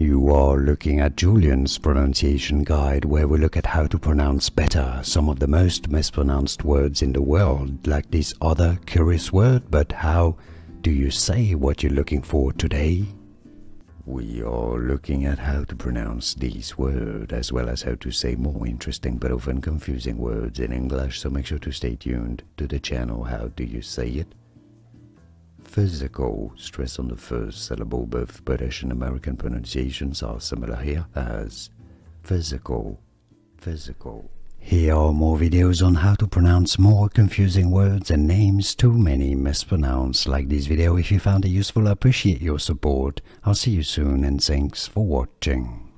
You are looking at Julien's pronunciation guide where we look at how to pronounce better some of the most mispronounced words in the world, like this other curious word, but how do you say what you're looking for today? We are looking at how to pronounce these words as well as how to say more interesting but often confusing words in English, so make sure to stay tuned to the channel How Do You Say It? Physical. Stress on the first syllable. Both British and American pronunciations are similar here as physical, physical. Here are more videos on how to pronounce more confusing words and names too many mispronounced. Like this video if you found it useful, I appreciate your support. I'll see you soon and thanks for watching.